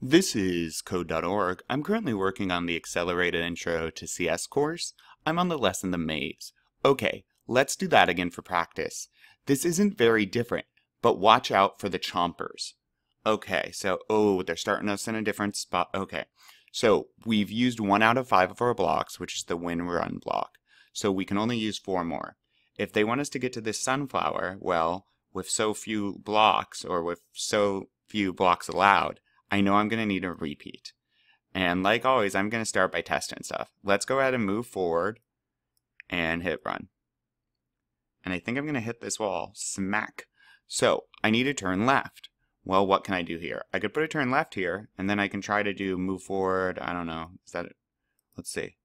This is Code.org. I'm currently working on the Accelerated Intro to CS course. I'm on the lesson The Maze. Okay, let's do that again for practice. This isn't very different, but watch out for the chompers. Okay, so, oh, they're starting us in a different spot. Okay, so we've used one out of five of our blocks, which is the when run block. So we can only use four more. If they want us to get to this sunflower, well, with so few blocks, or with so few blocks allowed, I know I'm going to need a repeat. And like always, I'm going to start by testing stuff. Let's go ahead and move forward and hit run. And I think I'm going to hit this wall smack. So I need to turn left. Well, what can I do here? I could put a turn left here, and then I can try to do move forward. I don't know. Is that it? Let's see.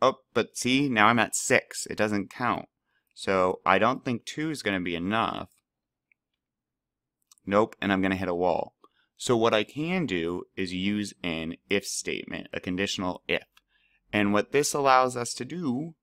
Oh, but see, now I'm at six. It doesn't count. So I don't think two is going to be enough. Nope, and I'm going to hit a wall. So what I can do is use an if statement, a conditional if. And what this allows us to do,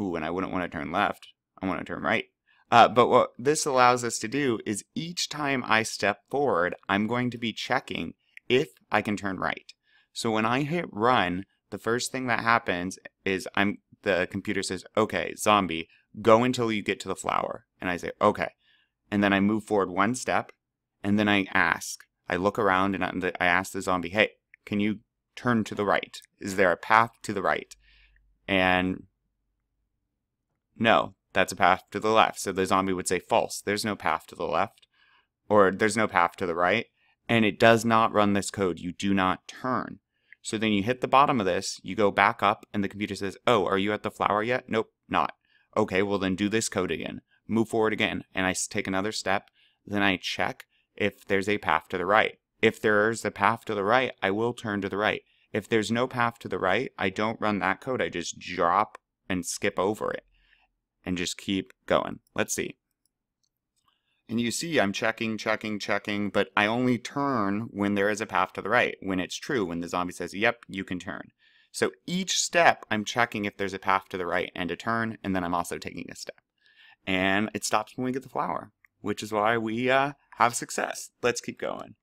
ooh, and I wouldn't want to turn left, I want to turn right. Uh, but what this allows us to do is each time I step forward, I'm going to be checking if I can turn right. So when I hit run, the first thing that happens is I'm the computer says, okay, zombie, go until you get to the flower. And I say, okay. And then I move forward one step, and then I ask, I look around and I ask the zombie, hey, can you turn to the right? Is there a path to the right? And no, that's a path to the left. So the zombie would say false. There's no path to the left, or there's no path to the right. And it does not run this code. You do not turn. So then you hit the bottom of this, you go back up, and the computer says, Oh, are you at the flower yet? Nope, not. Okay, well then do this code again. Move forward again. And I take another step. Then I check if there's a path to the right. If there's a path to the right, I will turn to the right. If there's no path to the right, I don't run that code. I just drop and skip over it and just keep going. Let's see. And you see I'm checking, checking, checking, but I only turn when there is a path to the right, when it's true, when the zombie says, yep, you can turn. So each step I'm checking if there's a path to the right and a turn, and then I'm also taking a step. And it stops when we get the flower which is why we uh, have success. Let's keep going.